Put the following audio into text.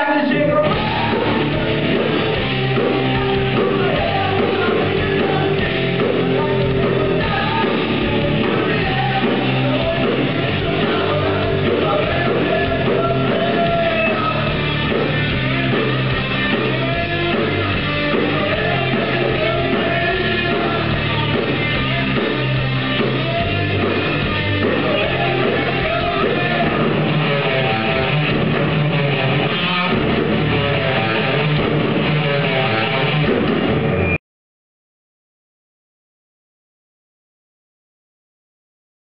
not going to